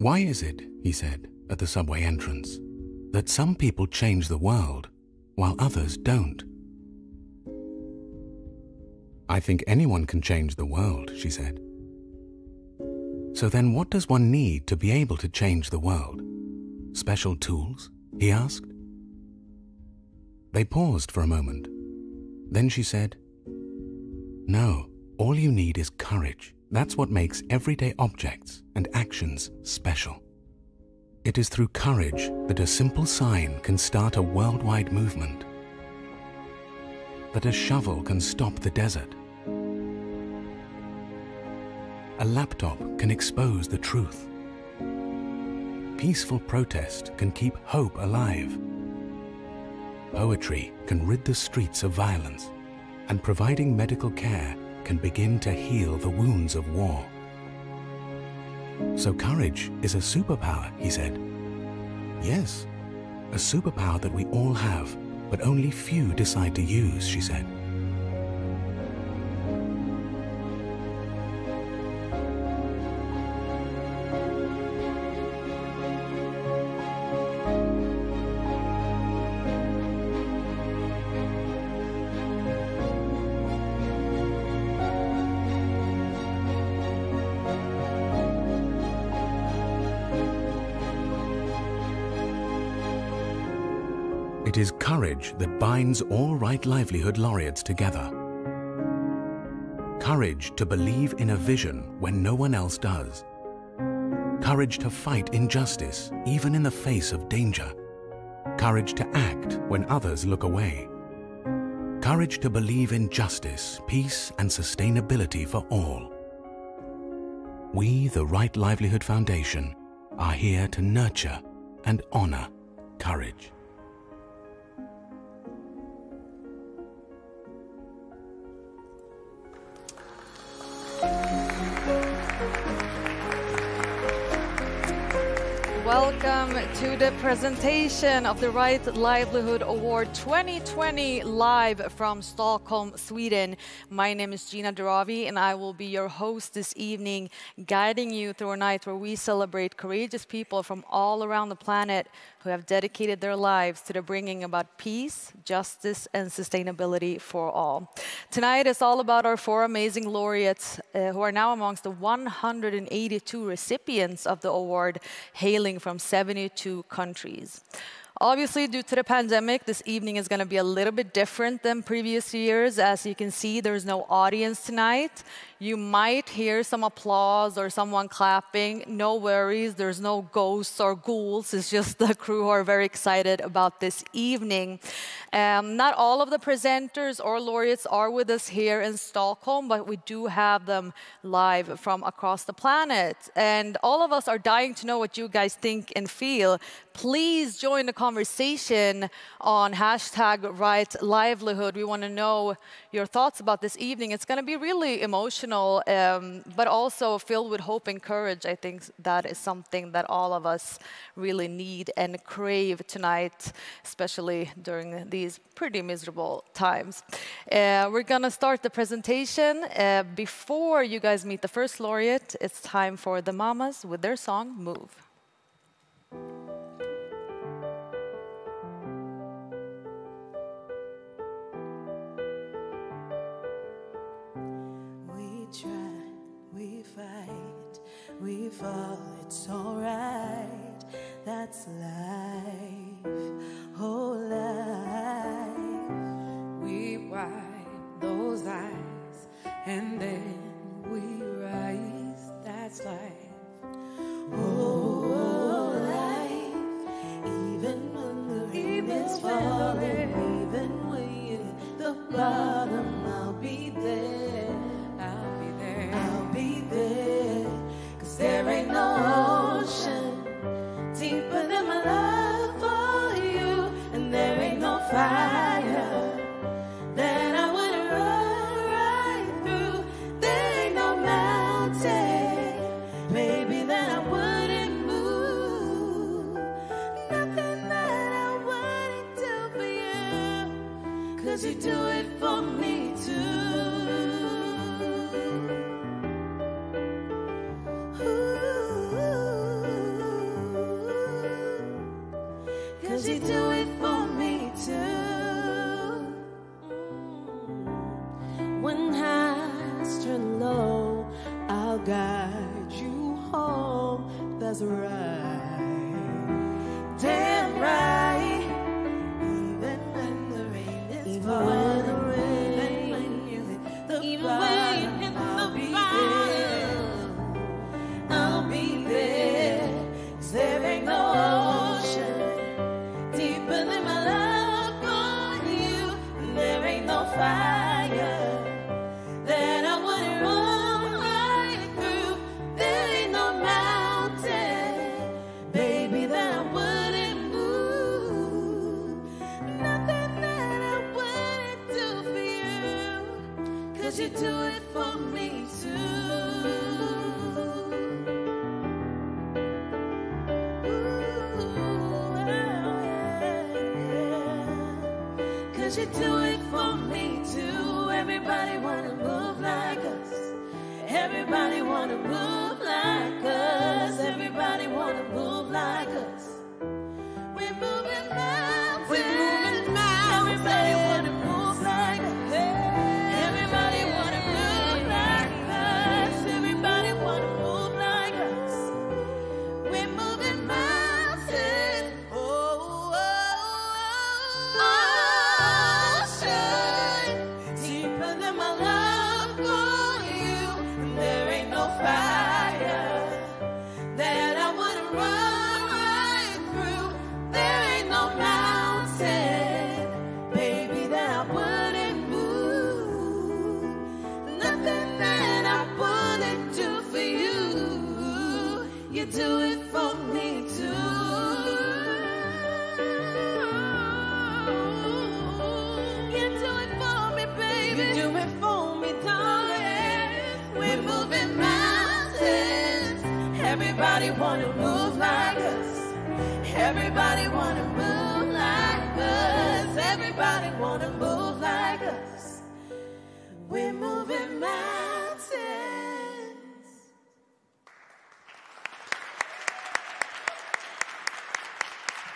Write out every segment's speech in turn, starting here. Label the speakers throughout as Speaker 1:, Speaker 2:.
Speaker 1: Why is it, he said, at the subway entrance, that some people change the world while others don't? I think anyone can change the world, she said. So then, what does one need to be able to change the world? Special tools? he asked. They paused for a moment. Then she said, No, all you need is courage. That's what makes everyday objects and actions special. It is through courage that a simple sign can start a worldwide movement, that a shovel can stop the desert, a laptop can expose the truth, peaceful protest can keep hope alive, poetry can rid the streets of violence, and providing medical care can begin to heal the wounds of war. So courage is a superpower, he said. Yes, a superpower that we all have, but only few decide to use, she said. That binds all right livelihood laureates together. Courage to believe in a vision when no one else does. Courage to fight injustice even in the face of danger. Courage to act when others look away. Courage to believe in justice, peace, and sustainability for all. We, the Right Livelihood Foundation, are here to nurture and honor courage.
Speaker 2: Welcome to the presentation of the Right Livelihood Award 2020 live from Stockholm, Sweden. My name is Gina Dirawi and I will be your host this evening, guiding you through a night where we celebrate courageous people from all around the planet who have dedicated their lives to the bringing about peace, justice, and sustainability for all. Tonight is all about our four amazing laureates uh, who are now amongst the 182 recipients of the award, hailing from 72 countries. Obviously, due to the pandemic, this evening is going to be a little bit different than previous years. As you can see, there's no audience tonight. You might hear some applause or someone clapping. No worries, there's no ghosts or ghouls. It's just the crew who are very excited about this evening. Um, not all of the presenters or laureates are with us here in Stockholm, but we do have them live from across the planet. And all of us are dying to know what you guys think and feel. Please join the conversation on hashtag right livelihood. We want to know your thoughts about this evening. It's going to be really emotional, um, but also filled with hope and courage. I think that is something that all of us really need and crave tonight, especially during these pretty miserable times. Uh, we're going to start the presentation. Uh, before you guys meet the first laureate, it's time for the Mamas with their song Move.
Speaker 3: We fall, it's alright. That's life, oh life.
Speaker 4: We wipe those eyes and then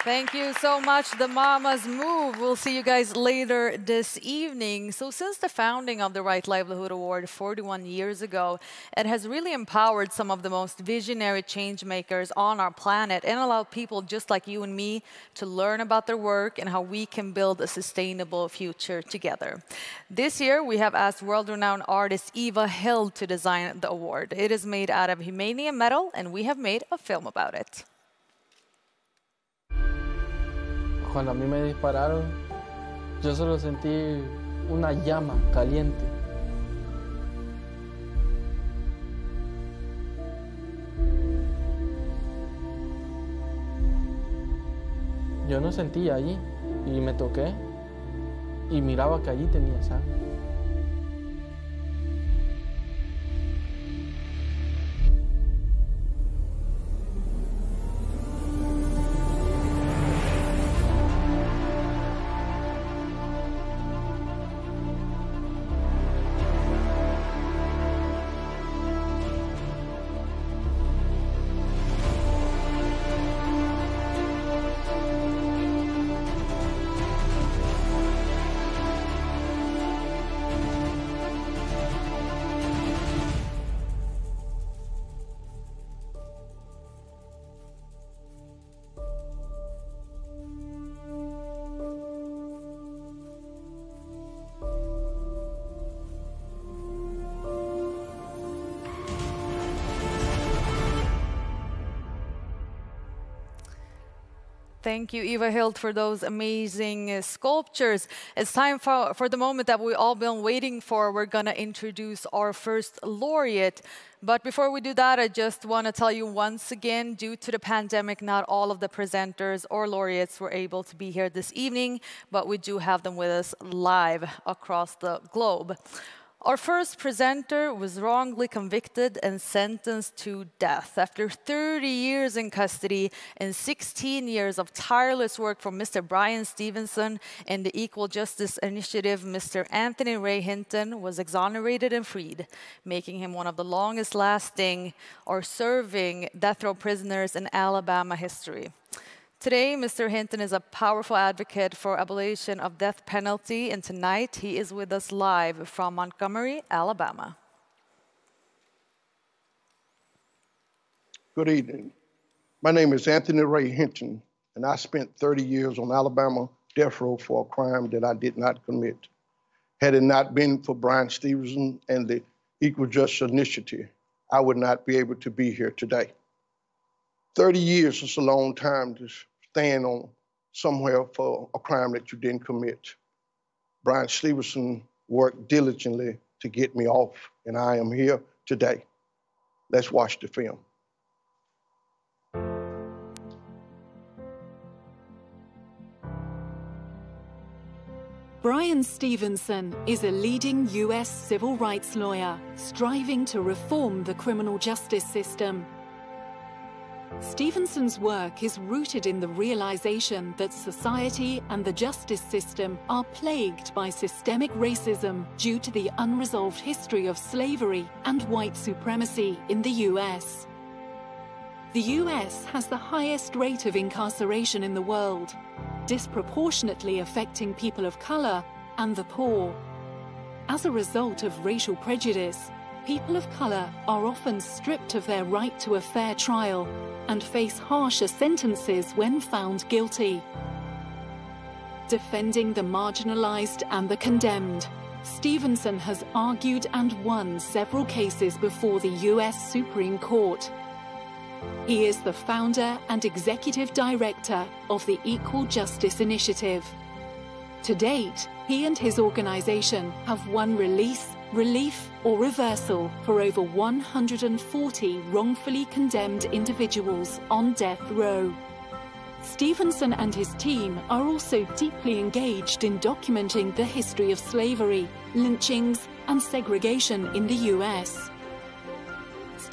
Speaker 2: Thank you so much, the Mamas Move. We'll see you guys later this evening. So, since the founding of the Right Livelihood Award 41 years ago, it has really empowered some of the most visionary change makers on our planet and allowed people just like you and me to learn about their work and how we can build a sustainable future together. This year, we have asked world renowned artist Eva Hild to design the award. It is made out of Humanium metal, and we have made a film about it.
Speaker 5: Cuando a mí me dispararon, yo solo sentí una llama caliente. Yo no sentía allí y me toqué y miraba que allí tenía sangre.
Speaker 2: Thank you, Eva Hild, for those amazing uh, sculptures. It's time for, for the moment that we've all been waiting for. We're going to introduce our first laureate. But before we do that, I just want to tell you once again due to the pandemic, not all of the presenters or laureates were able to be here this evening, but we do have them with us live across the globe. Our first presenter was wrongly convicted and sentenced to death. After 30 years in custody and 16 years of tireless work from Mr. Bryan Stevenson and the Equal Justice Initiative, Mr. Anthony Ray Hinton was exonerated and freed, making him one of the longest lasting or serving death row prisoners in Alabama history. Today, Mr. Hinton is a powerful advocate for abolition of death penalty, and tonight he is with us live from Montgomery, Alabama.
Speaker 6: Good evening. My name is Anthony Ray Hinton, and I spent 30 years on Alabama death row for a crime that I did not commit. Had it not been for Bryan Stevenson and the Equal Justice Initiative, I would not be able to be here today. 30 years is a long time to stand on somewhere for a crime that you didn't commit. Bryan Stevenson worked diligently to get me off, and I am here today. Let's watch the film.
Speaker 7: Bryan Stevenson is a leading US civil rights lawyer striving to reform the criminal justice system. Stevenson's work is rooted in the realization that society and the justice system are plagued by systemic racism due to the unresolved history of slavery and white supremacy in the US. The US has the highest rate of incarceration in the world, disproportionately affecting people of color and the poor. As a result of racial prejudice, people of color are often stripped of their right to a fair trial and face harsher sentences when found guilty. Defending the marginalized and the condemned, Stevenson has argued and won several cases before the US Supreme Court he is the founder and executive director of the Equal Justice Initiative. To date, he and his organization have won release, relief, or reversal for over 140 wrongfully condemned individuals on death row. Stevenson and his team are also deeply engaged in documenting the history of slavery, lynchings, and segregation in the US.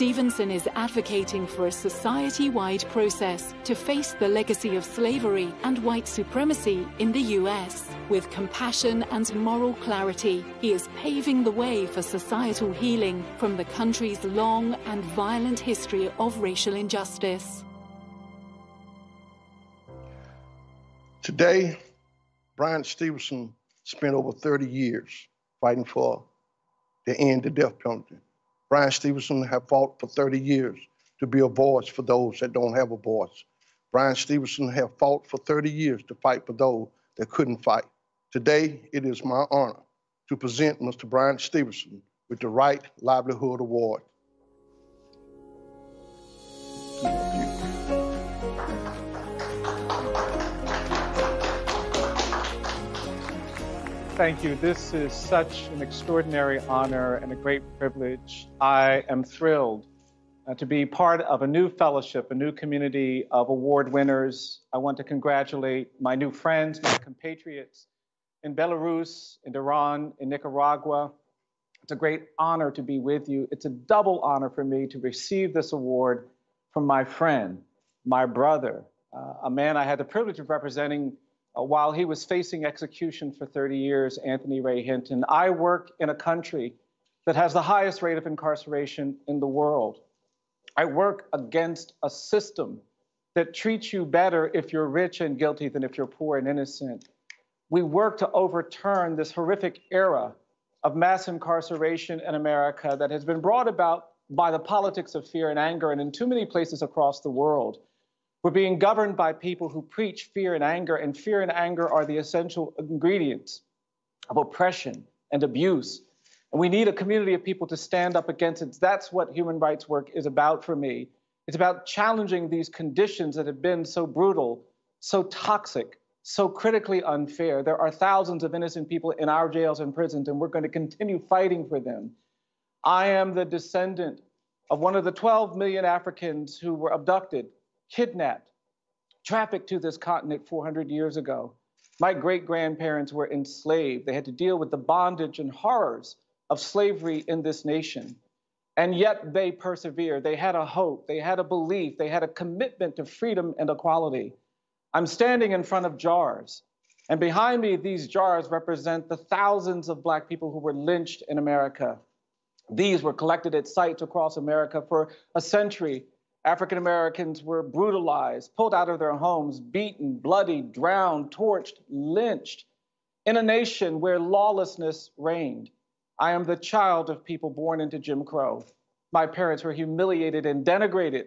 Speaker 7: Stevenson is advocating for a society wide process to face the legacy of slavery and white supremacy in the US. With compassion and moral clarity, he is paving the way for societal healing from the country's long and violent history of racial injustice.
Speaker 6: Today, Bryan Stevenson spent over 30 years fighting for the end of death penalty. Bryan Stevenson have fought for 30 years to be a voice for those that don't have a voice. Bryan Stevenson have fought for 30 years to fight for those that couldn't fight. Today, it is my honor to present Mr. Bryan Stevenson with the Right Livelihood Award.
Speaker 8: Thank you. This is such an extraordinary honor and a great privilege. I am thrilled uh, to be part of a new fellowship, a new community of award winners. I want to congratulate my new friends, my compatriots in Belarus, in Iran, in Nicaragua. It's a great honor to be with you. It's a double honor for me to receive this award from my friend, my brother, uh, a man I had the privilege of representing uh, while he was facing execution for 30 years, Anthony Ray Hinton. I work in a country that has the highest rate of incarceration in the world. I work against a system that treats you better if you're rich and guilty than if you're poor and innocent. We work to overturn this horrific era of mass incarceration in America that has been brought about by the politics of fear and anger, and in too many places across the world. We're being governed by people who preach fear and anger, and fear and anger are the essential ingredients of oppression and abuse. And we need a community of people to stand up against it. That's what human rights work is about for me. It's about challenging these conditions that have been so brutal, so toxic, so critically unfair. There are thousands of innocent people in our jails and prisons, and we're going to continue fighting for them. I am the descendant of one of the 12 million Africans who were abducted kidnapped, trafficked to this continent 400 years ago. My great grandparents were enslaved. They had to deal with the bondage and horrors of slavery in this nation. And yet they persevered. They had a hope, they had a belief, they had a commitment to freedom and equality. I'm standing in front of jars. And behind me, these jars represent the thousands of Black people who were lynched in America. These were collected at sites across America for a century African Americans were brutalized, pulled out of their homes, beaten, bloodied, drowned, torched, lynched in a nation where lawlessness reigned. I am the child of people born into Jim Crow. My parents were humiliated and denigrated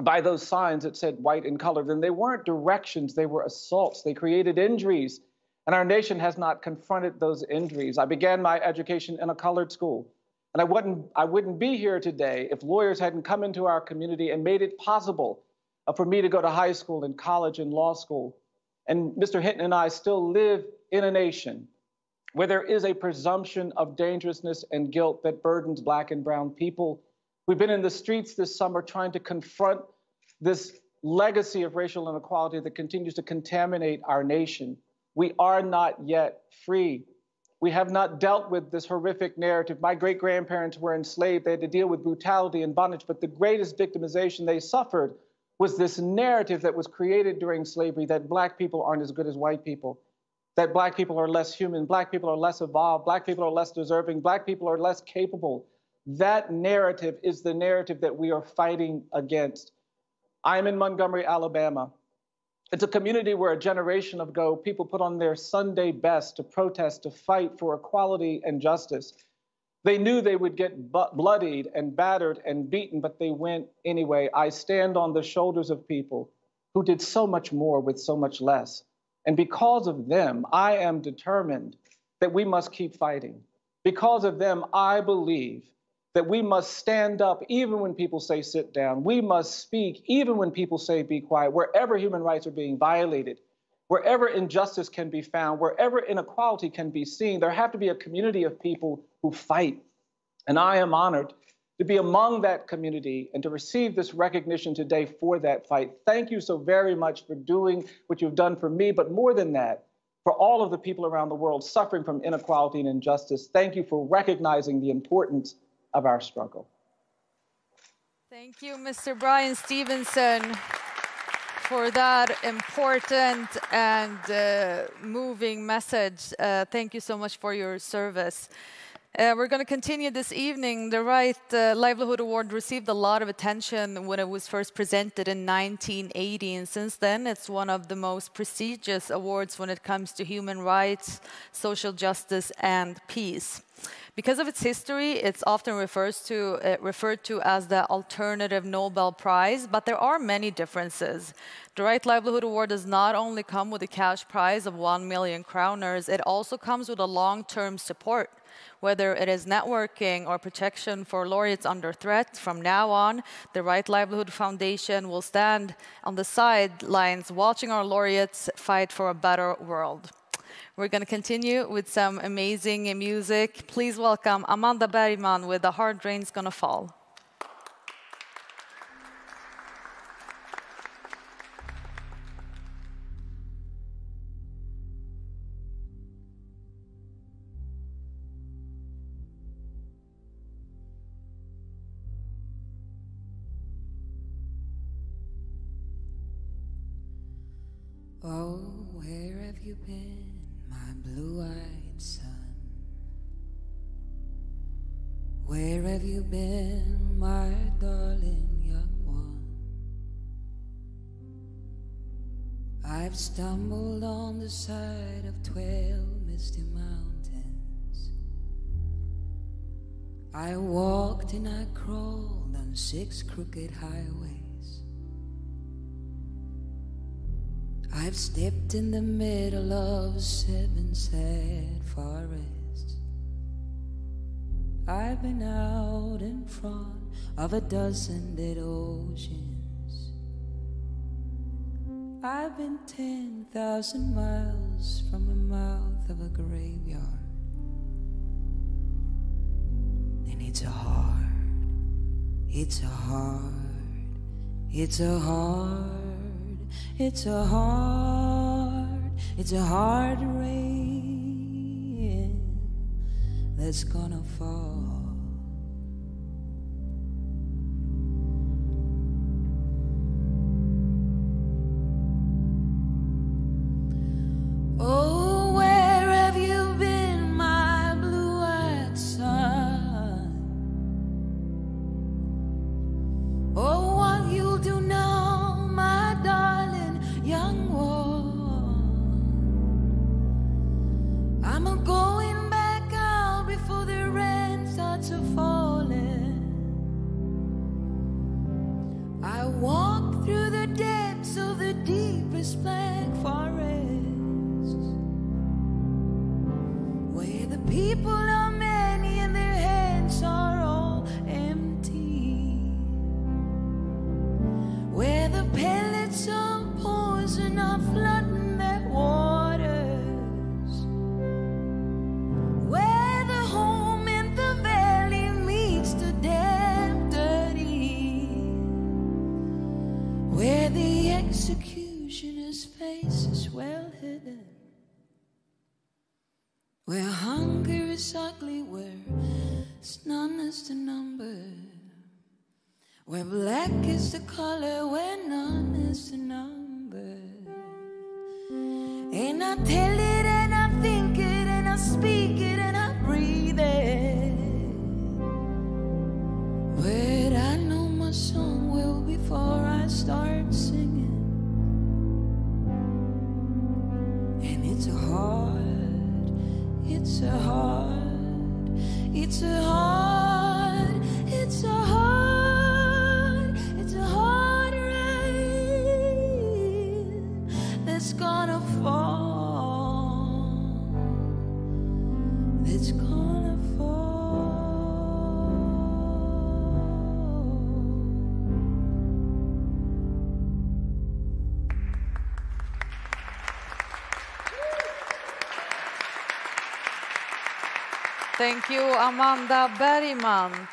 Speaker 8: by those signs that said white and colored. And they weren't directions, they were assaults. They created injuries. And our nation has not confronted those injuries. I began my education in a colored school. And I wouldn't, I wouldn't be here today if lawyers hadn't come into our community and made it possible uh, for me to go to high school and college and law school. And Mr. Hinton and I still live in a nation where there is a presumption of dangerousness and guilt that burdens Black and Brown people. We've been in the streets this summer trying to confront this legacy of racial inequality that continues to contaminate our nation. We are not yet free. We have not dealt with this horrific narrative. My great grandparents were enslaved. They had to deal with brutality and bondage, but the greatest victimization they suffered was this narrative that was created during slavery that black people aren't as good as white people, that black people are less human, black people are less evolved, black people are less deserving, black people are less capable. That narrative is the narrative that we are fighting against. I am in Montgomery, Alabama. It's a community where a generation ago people put on their Sunday best to protest, to fight for equality and justice. They knew they would get bloodied and battered and beaten, but they went anyway. I stand on the shoulders of people who did so much more with so much less. And because of them, I am determined that we must keep fighting. Because of them, I believe that we must stand up even when people say sit down. We must speak even when people say be quiet, wherever human rights are being violated, wherever injustice can be found, wherever inequality can be seen. There have to be a community of people who fight. And I am honored to be among that community and to receive this recognition today for that fight. Thank you so very much for doing what you've done for me, but more than that, for all of the people around the world suffering from inequality and injustice. Thank you for recognizing the importance of our struggle.
Speaker 2: Thank you, Mr. Bryan Stevenson, for that important and uh, moving message. Uh, thank you so much for your service. Uh, we're going to continue this evening. The Right uh, Livelihood Award received a lot of attention when it was first presented in 1980, and since then it's one of the most prestigious awards when it comes to human rights, social justice, and peace. Because of its history, it's often refers to, uh, referred to as the alternative Nobel Prize, but there are many differences. The Right Livelihood Award does not only come with a cash prize of 1 million kronor, it also comes with a long-term support whether it is networking or protection for laureates under threat. From now on, the Right Livelihood Foundation will stand on the sidelines watching our laureates fight for a better world. We're going to continue with some amazing music. Please welcome Amanda Bergman with The Hard Rain's Gonna Fall.
Speaker 9: I walked and I crawled on six crooked highways. I've stepped in the middle of seven sad forests. I've been out in front of a dozen dead oceans. I've been 10,000 miles from the mouth of a graveyard. It's a hard, it's a hard, it's a hard it's a hard, it's a hard rain that's gonna fall. Where black is the color, where none is the number. And I tell it and I think it and I speak it and I breathe it. But I know my song well before I start singing. And it's a hard, it's a hard, it's a hard, it's a hard,
Speaker 2: Thank you, Amanda Bergman.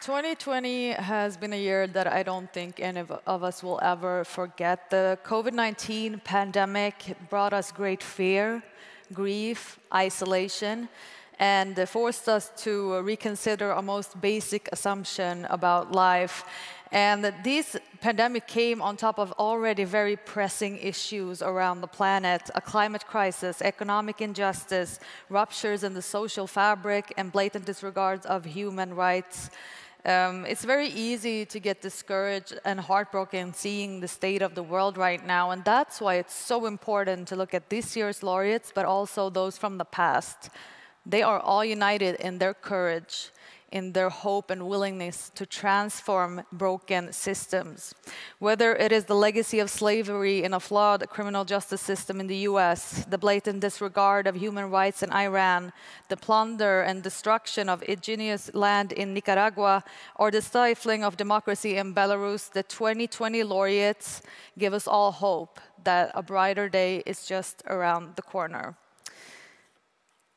Speaker 2: 2020 has been a year that I don't think any of- of us will ever forget. The COVID 19 pandemic brought us great fear, grief, isolation, and forced us to reconsider our most basic assumption about life. And this pandemic came on top of already very pressing issues around the planet a climate crisis, economic injustice, ruptures in the social fabric, and blatant disregards of human rights. Um, it's very easy to get discouraged and heartbroken seeing the state of the world right now, and that's why it's so important to look at this year's laureates, but also those from the past. They are all united in their courage, in their hope and willingness to transform broken systems. Whether it is the legacy of slavery in a flawed criminal justice system in the US, the blatant disregard of human rights in Iran, the plunder and destruction of indigenous land in Nicaragua, or the stifling of democracy in Belarus, the 2020 laureates give us all hope that a brighter day is just around the corner.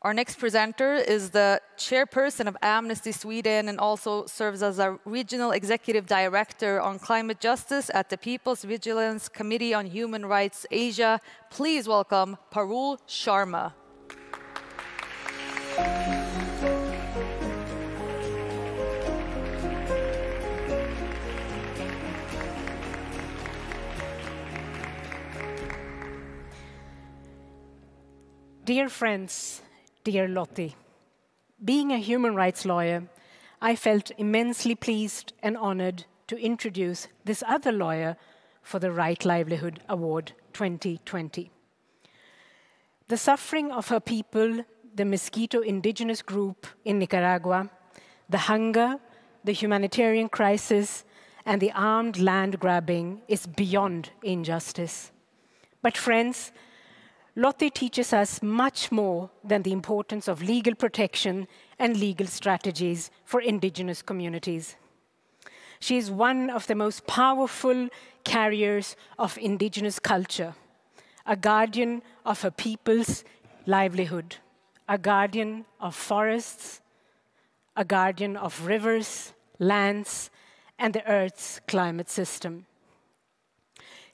Speaker 2: Our next presenter is the chairperson of Amnesty Sweden and also serves as a regional executive director on climate justice at the People's Vigilance Committee on Human Rights Asia. Please welcome Parul Sharma.
Speaker 10: Dear friends, dear Lottie, being a human rights lawyer, I felt immensely pleased and honored to introduce this other lawyer for the Right Livelihood Award 2020. The suffering of her people, the Miskito indigenous group in Nicaragua, the hunger, the humanitarian crisis, and the armed land grabbing is beyond injustice. But, friends, Lottie teaches us much more than the importance of legal protection and legal strategies for indigenous communities. She is one of the most powerful carriers of indigenous culture, a guardian of her people's livelihood, a guardian of forests, a guardian of rivers, lands, and the Earth's climate system.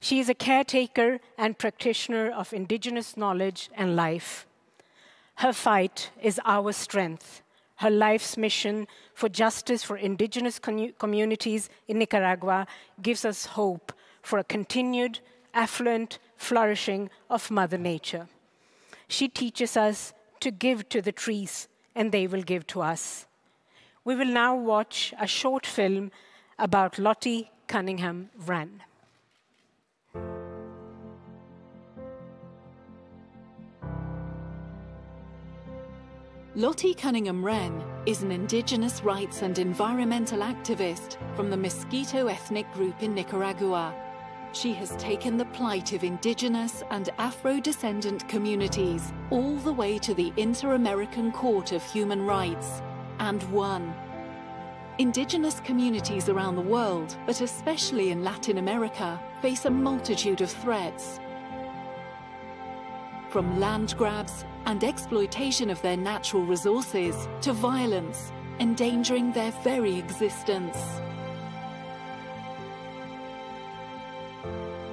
Speaker 10: She is a caretaker and practitioner of indigenous knowledge and life. Her fight is our strength. Her life's mission for justice for indigenous communities in Nicaragua gives us hope for a continued, affluent flourishing of Mother Nature. She teaches us to give to the trees, and they will give to us. We will now watch a short film about Lottie Cunningham Wren.
Speaker 7: Lottie Cunningham Wren is an indigenous rights and environmental activist from the Miskito ethnic group in Nicaragua. She has taken the plight of indigenous and Afro descendant communities all the way to the Inter American Court of Human Rights and won. Indigenous communities around the world, but especially in Latin America, face a multitude of threats. From land grabs and exploitation of their natural resources to violence, endangering their very existence.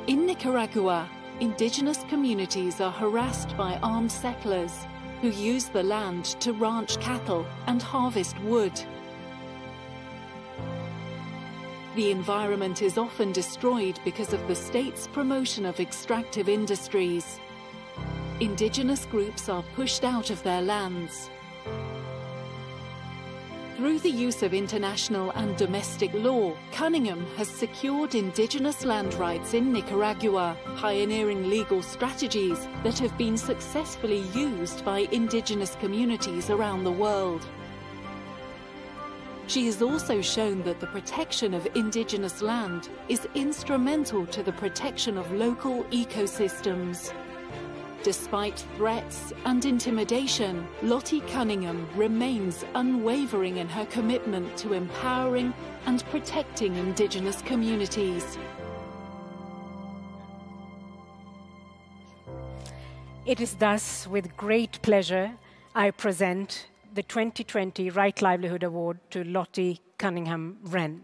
Speaker 7: In Nicaragua, indigenous communities are harassed by armed settlers who use the land to ranch cattle and harvest wood. The environment is often destroyed because of the state's promotion of extractive industries. Indigenous groups are pushed out of their lands. Through the use of international and domestic law, Cunningham has secured indigenous land rights in Nicaragua, pioneering legal strategies that have been successfully used by indigenous communities around the world. She has also shown that the protection of indigenous land is instrumental to the protection of local ecosystems. Despite threats and intimidation, Lottie Cunningham remains unwavering in her commitment to empowering and protecting indigenous communities.
Speaker 10: It is thus with great pleasure I present the 2020 Right Livelihood Award to Lottie Cunningham Wren.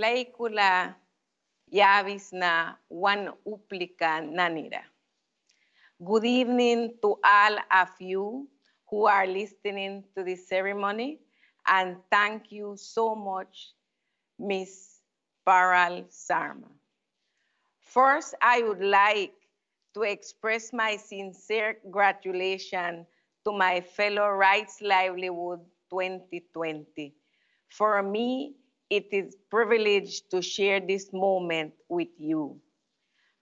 Speaker 11: Laikula yavisna one uplika nanira. Good evening to all of you who are listening to this ceremony, and thank you so much, Ms. Parul Sharma. First, I would like to express my sincere gratulation to my fellow Rights Livelihood 2020. For me, it is privilege to share this moment with you.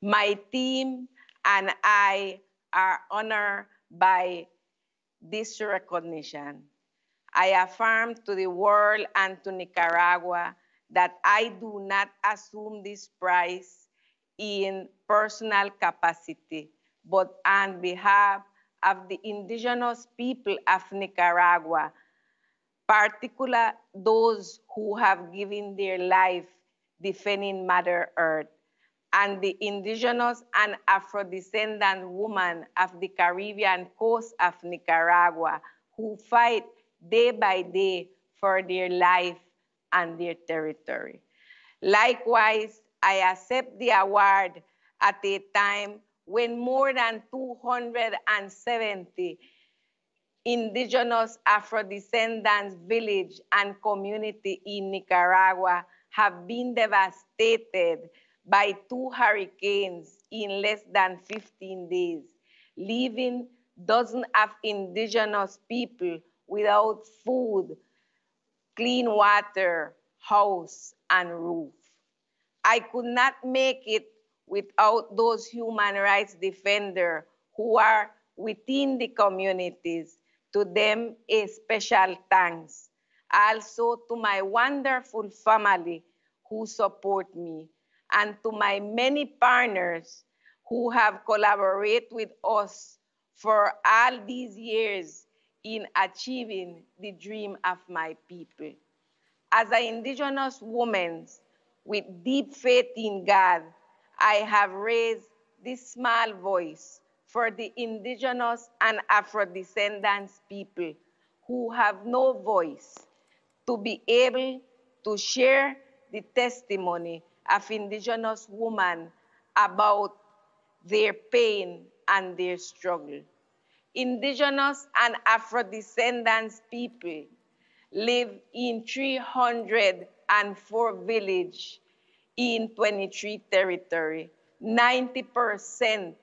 Speaker 11: My team and I are honored by this recognition. I affirm to the world and to Nicaragua that I do not assume this prize in personal capacity, but on behalf of the indigenous people of Nicaragua, particularly those who have given their life defending Mother Earth and the indigenous and Afro-descendant women of the Caribbean coast of Nicaragua who fight day by day for their life and their territory. Likewise, I accept the award at a time when more than 270 indigenous Afro-descendants village and community in Nicaragua have been devastated by two hurricanes in less than 15 days, leaving dozens of indigenous people without food, clean water, house, and roof. I could not make it without those human rights defenders who are within the communities. To them, a special thanks. Also to my wonderful family who support me and to my many partners who have collaborated with us for all these years in achieving the dream of my people. As an indigenous woman with deep faith in God, I have raised this small voice for the indigenous and Afro-descendants people who have no voice to be able to share the testimony of indigenous women about their pain and their struggle. Indigenous and Afro-descendants people live in 304 villages in 23 territory. 90%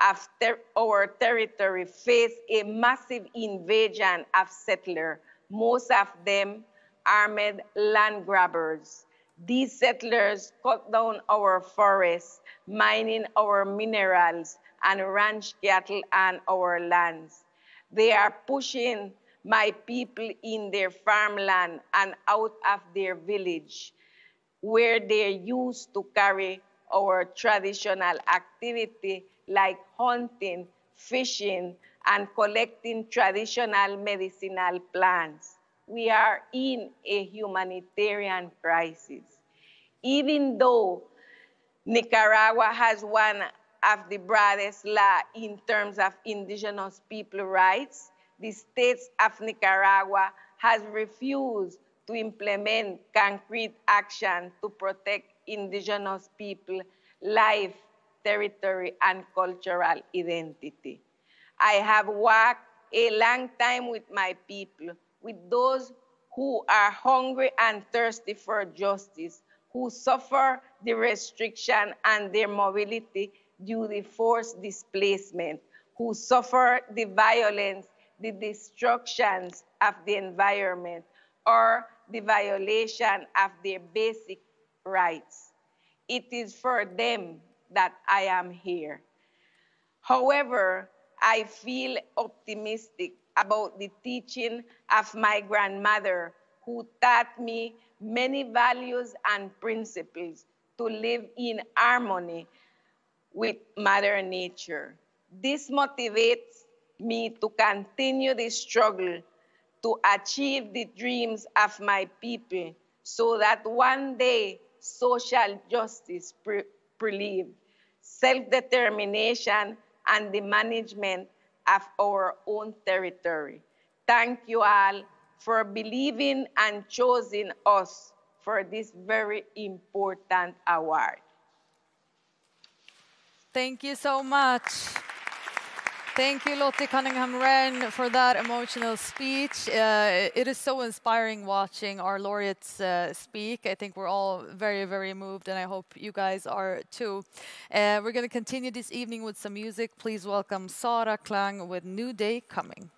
Speaker 11: of ter- our territory faced a massive invasion of settlers, most of them armed land grabbers. These settlers cut down our forests, mining our minerals, and ranch cattle on our lands. They are pushing my people in their farmland and out of their village, where they used to carry our traditional activity like hunting, fishing, and collecting traditional medicinal plants. We are in a humanitarian crisis. Even though Nicaragua has one of the broadest law in terms of indigenous people rights, the states of Nicaragua has refused to implement concrete action to protect indigenous people life, territory, and cultural identity. I have worked a long time with my people, with those who are hungry and thirsty for justice, who suffer the restriction and their mobility due to forced displacement, who suffer the violence, the destructions of the environment, or the violation of their basic rights. It is for them that I am here. However, I feel optimistic about the teaching of my grandmother, who taught me many values and principles to live in harmony with Mother Nature. This motivates me to continue the struggle to achieve the dreams of my people so that one day social justice pre- prevails, self-determination, and the management of our own territory. Thank you all for believing and choosing us for this very important award.
Speaker 2: Thank you so much. Thank you, Lottie Cunningham Wren, for that emotional speech. Uh, it is so inspiring watching our laureates uh, speak. I think we're all very, very moved, and I hope you guys are too. Uh, we're going to continue this evening with some music. Please welcome Sarah Klang with New Day Coming.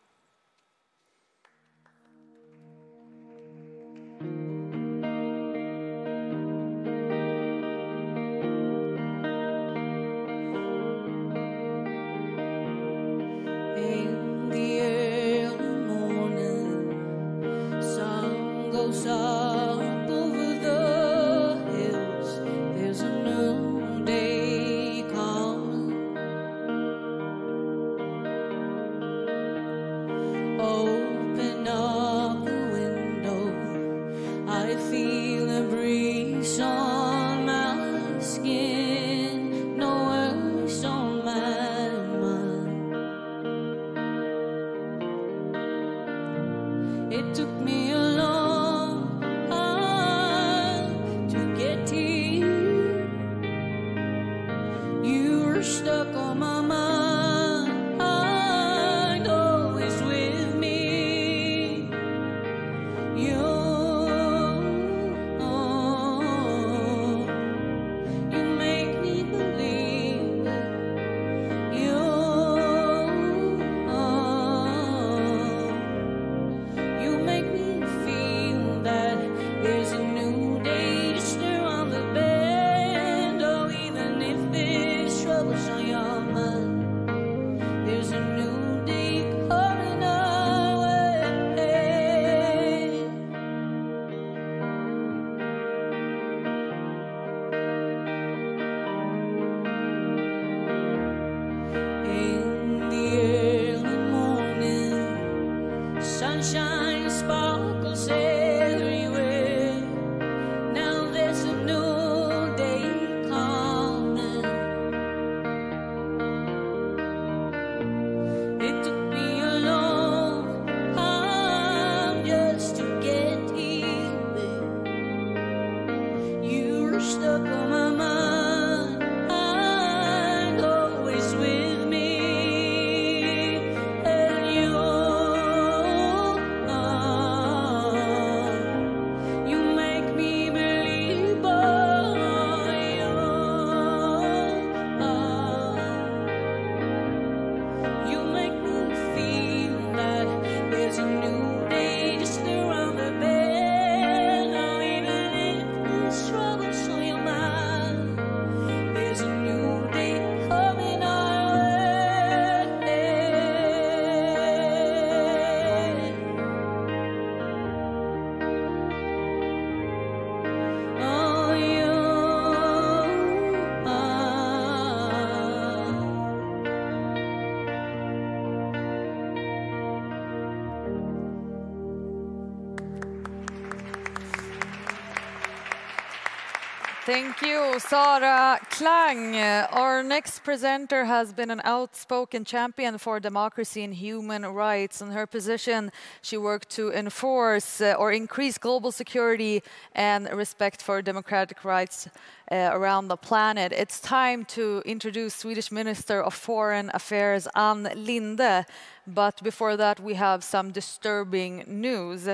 Speaker 2: Thank you, Sarah Klang. Our next presenter has been an outspoken champion for democracy and human rights. In her position, she worked to enforce uh, or increase global security and respect for democratic rights uh, around the planet. It's time to introduce Swedish Minister of Foreign Affairs Ann Linde. But before that, we have some disturbing news.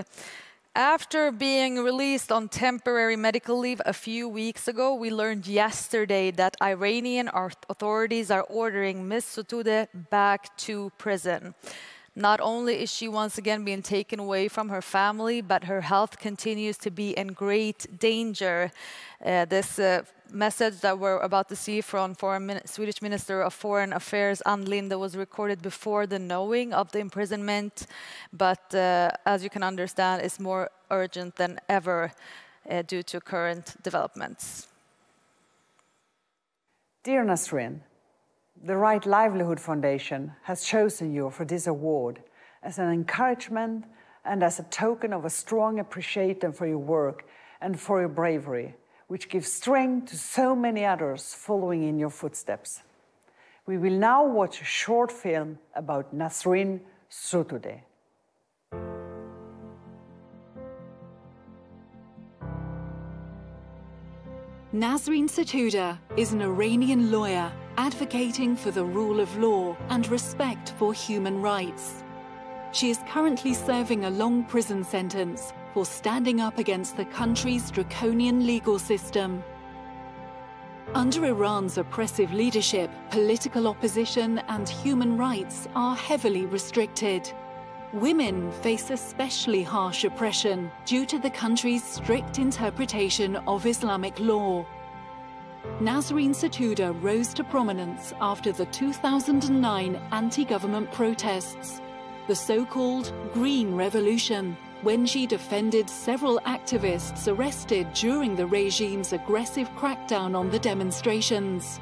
Speaker 2: After being released on temporary medical leave a few weeks ago, we learned yesterday that Iranian authorities are ordering Ms. Sotoudeh back to prison. Not only is she once again being taken away from her family, but her health continues to be in great danger. Uh, this uh, message that we're about to see from foreign Swedish Minister of Foreign Affairs Ann Linde was recorded before the knowing of the imprisonment, but uh, as you can understand, is more urgent than ever uh, due to current developments.
Speaker 12: Dear Nasrin, the Right Livelihood Foundation has chosen you for this award as an encouragement and as a token of a strong appreciation for your work and for your bravery, which gives strength to so many others following in your footsteps. We will now watch a short film about Nasrin Sotoudeh.
Speaker 7: Nasrin Sotoudeh is an Iranian lawyer advocating for the rule of law and respect for human rights. She is currently serving a long prison sentence for standing up against the country's draconian legal system. Under Iran's oppressive leadership, political opposition and human rights are heavily restricted. Women face especially harsh oppression due to the country's strict interpretation of Islamic law. Nasrin Sotoudeh rose to prominence after the 2009 anti-government protests, the so-called Green Revolution, when she defended several activists arrested during the regime's aggressive crackdown on the demonstrations.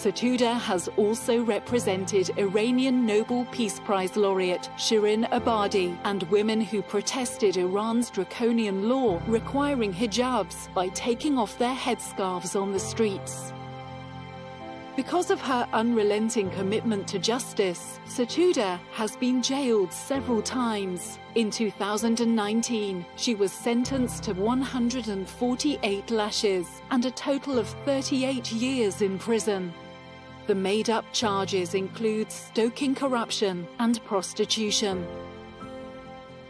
Speaker 7: Sotoudeh has also represented Iranian Nobel Peace Prize laureate Shirin Ebadi and women who protested Iran's draconian law requiring hijabs by taking off their headscarves on the streets. Because of her unrelenting commitment to justice, Sotoudeh has been jailed several times. In 2019, she was sentenced to 148 lashes and a total of 38 years in prison. The made up charges include stoking corruption and prostitution.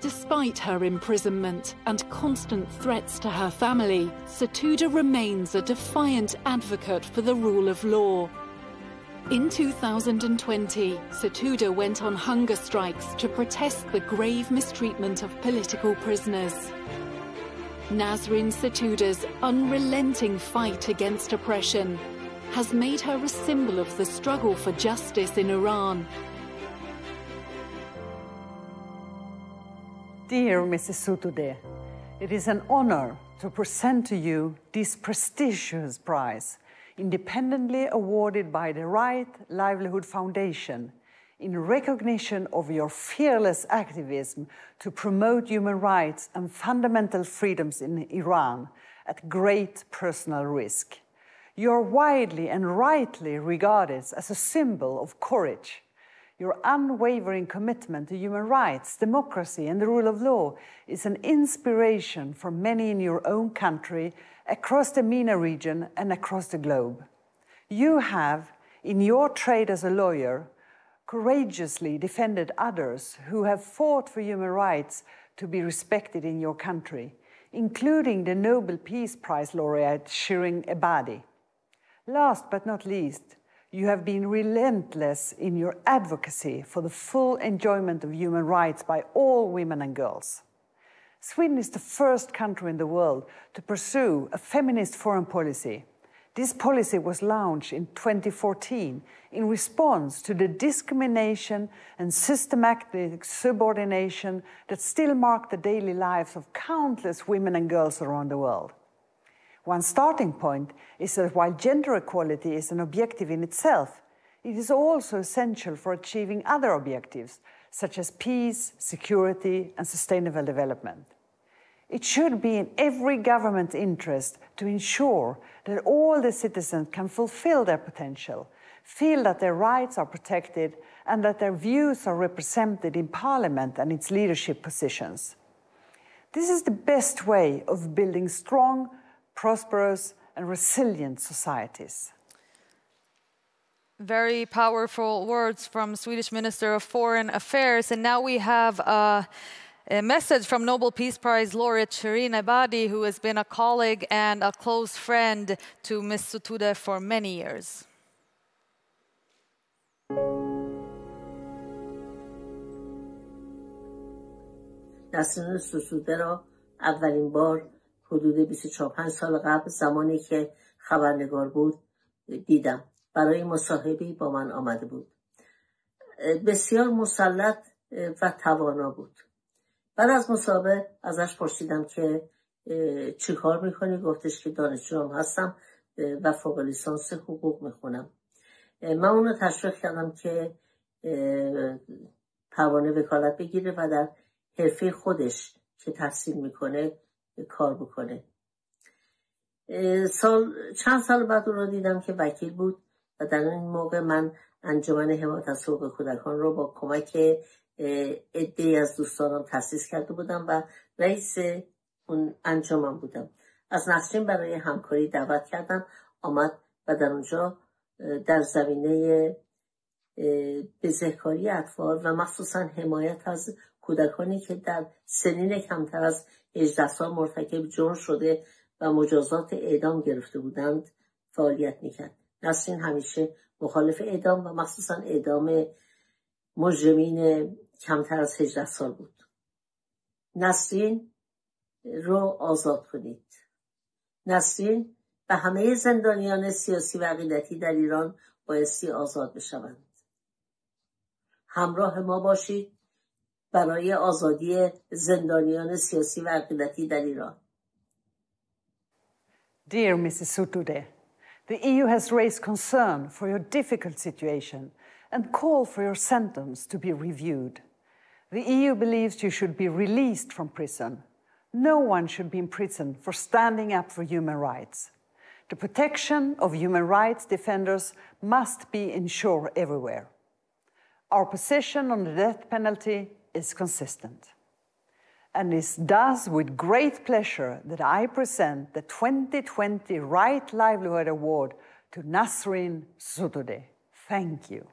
Speaker 7: Despite her imprisonment and constant threats to her family, Sotoudeh remains a defiant advocate for the rule of law. In 2020, Sotoudeh went on hunger strikes to protest the grave mistreatment of political prisoners. Nasrin Sotoudeh's unrelenting fight against oppression has made her a symbol of the struggle for justice in Iran.
Speaker 12: Dear Mrs. Sotoudeh, it is an honor to present to you this prestigious prize, independently awarded by the Right Livelihood Foundation in recognition of your fearless activism to promote human rights and fundamental freedoms in Iran at great personal risk. You are widely and rightly regarded as a symbol of courage. Your unwavering commitment to human rights, democracy, and the rule of law is an inspiration for many in your own country, across the MENA region, and across the globe. You have, in your trade as a lawyer, courageously defended others who have fought for human rights to be respected in your country, including the Nobel Peace Prize laureate Shirin Ebadi. Last but not least, you have been relentless in your advocacy for the full enjoyment of human rights by all women and girls. Sweden is the first country in the world to pursue a feminist foreign policy. This policy was launched in 2014 in response to the discrimination and systematic subordination that still mark the daily lives of countless women and girls around the world. One starting point is that while gender equality is an objective in itself, it is also essential for achieving other objectives, such as peace, security, and sustainable development. It should be in every government interest to ensure that all the citizens can fulfill their potential, feel that their rights are protected, and that their views are represented in parliament and its leadership positions. This is the best way of building strong, prosperous, and resilient societies.
Speaker 2: Very powerful words from Swedish Minister of Foreign Affairs. And now we have a, a message from Nobel Peace Prize laureate Shirin Ebadi, who has been a colleague and a close friend to Ms. Sotoudeh for many years.
Speaker 13: را اولین بار حدود 24 سال قبل زمانی که خبرنگار بود دیدم. برای مصاحبه با من آمده بود. بسیار مسلط و توانا بود. بعد از مصاحبه ازش پرسیدم که چی کار می‌کنی؟ گفتش که دانشجو هم هستم و فوق لیسانس حقوق می‌خونم. من اونو تشویق کردم که پروانه وکالت بگیره و در حرفه خودش که تحصیل می‌کنه کار بکنه. سال چند سال بعد رو دیدم که وکیل بود و در این موقع من انجمن حمایت از حقوق کودکان رو با کمک عده از دوستانم تاسیس کرده بودم و رئیس اون انجمن بودم. از نسرین برای همکاری دعوت کردم آمد و در اونجا در زمینه بزهکاری اطفال و مخصوصا حمایت از کودکانی که در سنین کمتر از 18 سال مرتکب جرم شده و مجازات اعدام گرفته بودند فعالیت می‌کرد. نسرین همیشه مخالف اعدام و مخصوصا اعدام مجرمین کمتر از 18 سال بود. نسرین رو آزاد کنید. نسرین و همه زندانیان سیاسی و عقیدتی در ایران بایستی آزاد بشوند. همراه ما باشید. برای آزادی زندانیان سیاسی و عقیدتی در ایران
Speaker 12: Dear Mrs. Sotoudeh, the EU has raised concern for your difficult situation and called for your sentence to be reviewed. The EU believes you should be released from prison. No one should be in prison for standing up for human rights. The protection of human rights defenders must be ensured everywhere. Our position on the death penalty is consistent. And it's thus with great pleasure that I present the 2020 Right Livelihood Award to Nasrin Sotoudeh. Thank you.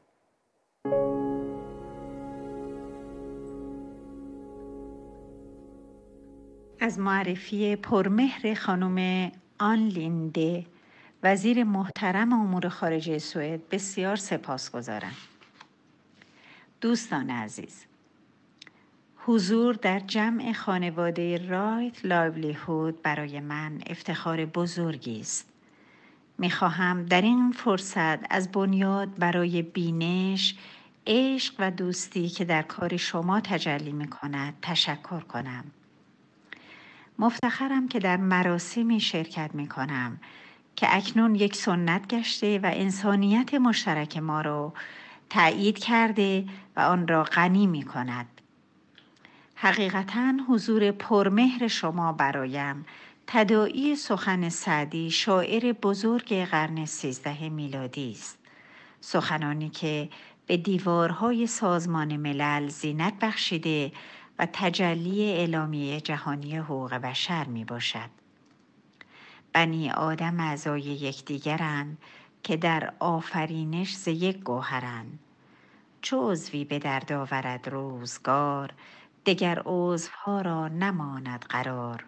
Speaker 14: از معرفی پرمهر خانم آن لینده وزیر محترم امور خارجه سوئد بسیار سپاسگزارم. دوستان عزیز حضور در جمع خانواده رایت لایولیهود برای من افتخار بزرگی است. می‌خواهم در این فرصت از بنیاد برای بینش، عشق و دوستی که در کار شما تجلی می کند تشکر کنم. مفتخرم که در مراسمی شرکت می کنم که اکنون یک سنت گشته و انسانیت مشترک ما را تأیید کرده و آن را غنی می کند. حقیقتا حضور پرمهر شما برایم. تدائی سخن سعدی شاعر بزرگ قرن سیزده میلادی است. سخنانی که به دیوارهای سازمان ملل زینت بخشیده و تجلی اعلامیه جهانی حقوق بشر می باشد. بنی آدم اعضای یکدیگرند که در آفرینش ز یک گوهرند. چو عضوی به درد آورد روزگار دگر عضوها را نماند قرار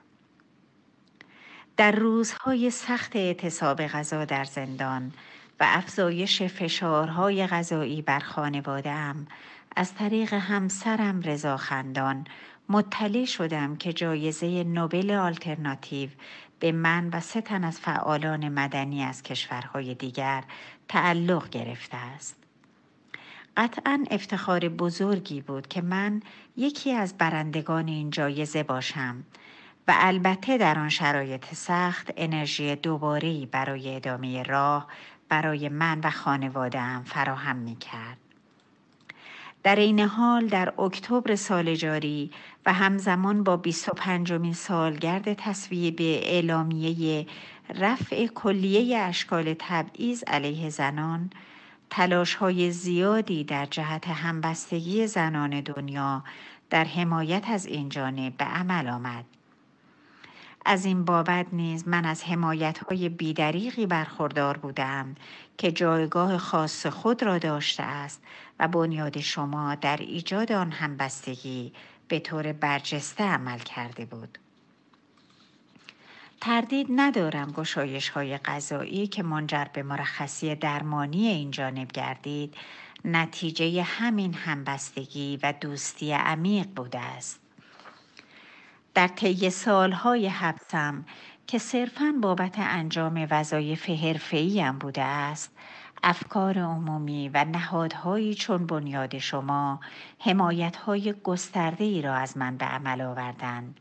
Speaker 14: در روزهای سخت اعتصاب غذا در زندان و افزایش فشارهای غذایی بر خانوادهام از طریق همسرم رضا خندان مطلع شدم که جایزه نوبل آلترناتیو به من و سه تن از فعالان مدنی از کشورهای دیگر تعلق گرفته است. قطعا افتخار بزرگی بود که من یکی از برندگان این جایزه باشم و البته در آن شرایط سخت انرژی دوباره برای ادامه راه برای من و خانوادهام فراهم می کرد. در این حال در اکتبر سال جاری و همزمان با 25 مین سالگرد تصویب اعلامیه رفع کلیه اشکال تبعیض علیه زنان تلاش های زیادی در جهت همبستگی زنان دنیا در حمایت از این جانب به عمل آمد. از این بابت نیز من از حمایت های بیدریقی برخوردار بودم که جایگاه خاص خود را داشته است و بنیاد شما در ایجاد آن همبستگی به طور برجسته عمل کرده بود. تردید ندارم گشایش های غذایی که منجر به مرخصی درمانی این جانب گردید نتیجه همین همبستگی و دوستی عمیق بوده است. در طی سالهای حبسم که صرفاً بابت انجام وظایف حرفه‌ایم بوده است افکار عمومی و نهادهایی چون بنیاد شما حمایتهای گسترده ای را از من به عمل آوردند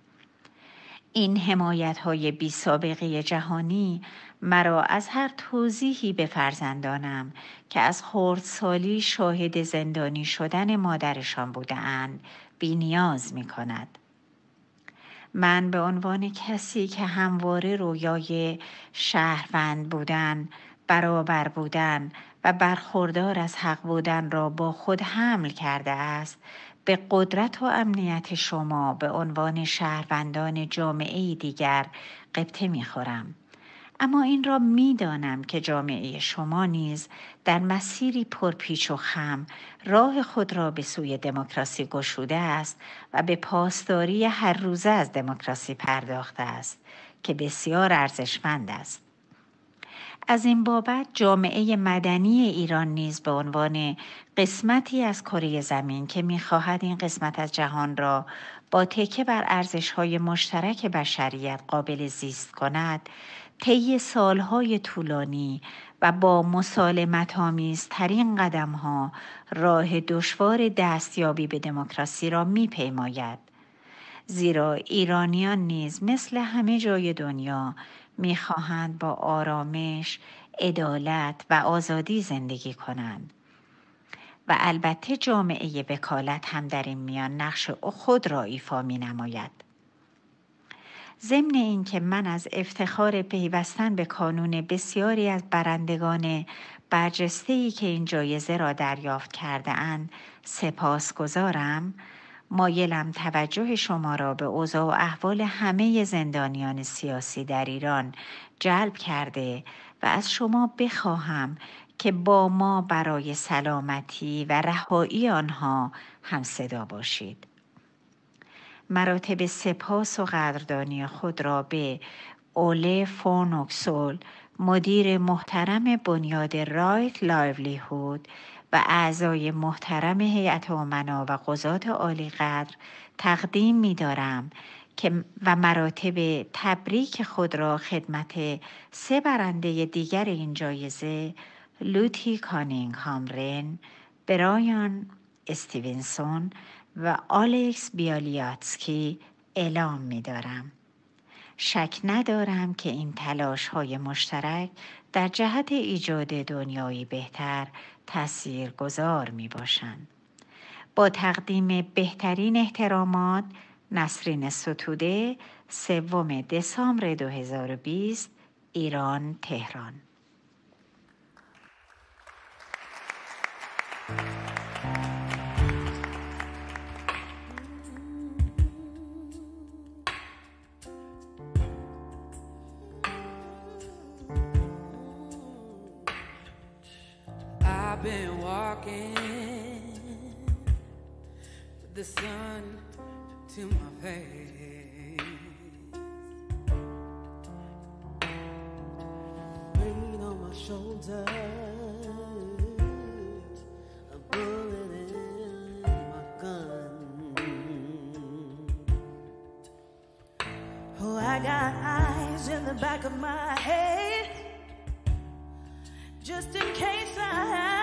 Speaker 14: این حمایت های بی سابقه جهانی مرا از هر توضیحی به فرزندانم که از خردسالی شاهد زندانی شدن مادرشان بودند بی نیاز می کند. من به عنوان کسی که همواره رویای شهروند بودن، برابر بودن و برخوردار از حق بودن را با خود حمل کرده است به قدرت و امنیت شما به عنوان شهروندان جامعه دیگر قبطه می‌خورم. اما این را می‌دانم که جامعه شما نیز در مسیری پرپیچ و خم راه خود را به سوی دموکراسی گشوده است و به پاسداری هر روزه از دموکراسی پرداخته است که بسیار ارزشمند است از این بابت جامعه مدنی ایران نیز به عنوان قسمتی از کره زمین که می‌خواهد این قسمت از جهان را با تکه بر ارزش‌های مشترک بشریت قابل زیست کند طی سالهای طولانی و با مسالمت آمیزترین قدم ها راه دشوار دستیابی به دموکراسی را میپیماید. زیرا ایرانیان نیز مثل همه جای دنیا می‌خواهند با آرامش، عدالت و آزادی زندگی کنند. و البته جامعه وکالت هم در این میان نقش خود را ایفا می نماید. ضمن اینکه من از افتخار پیوستن به کانون بسیاری از برندگان برجسته که این جایزه را دریافت کرده اند سپاس گذارم مایلم توجه شما را به اوضاع و احوال همه زندانیان سیاسی در ایران جلب کرده و از شما بخواهم که با ما برای سلامتی و رهایی آنها هم صدا باشید. مراتب سپاس و قدردانی خود را به اوله فونوکسول مدیر محترم بنیاد رایت لایولیهود و اعضای محترم هیئت امنا و قضات عالی قدر تقدیم می دارم که و مراتب تبریک خود را خدمت سه برنده دیگر این جایزه لوتی کانینگ هامرن، برایان استیونسون و آلکس بیالیاتسکی اعلام می دارم. شک ندارم که این تلاش های مشترک در جهت ایجاد دنیایی بهتر تأثیر گذار می باشند. با تقدیم بهترین احترامات نسرین ستوده سوم دسامبر 2020 ایران تهران
Speaker 4: I've been walking with the sun to my face.
Speaker 3: Weight on my shoulders, a bullet in my gun. Oh, I got eyes in the back of my head, just in case I